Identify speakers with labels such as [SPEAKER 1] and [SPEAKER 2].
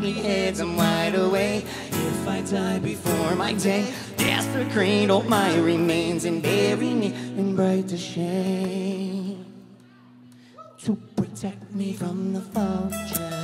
[SPEAKER 1] me heads, I'm wide awake. If I die before my day, desecrate cradle, my remains and bury me in bright to shade to protect me from the vulture.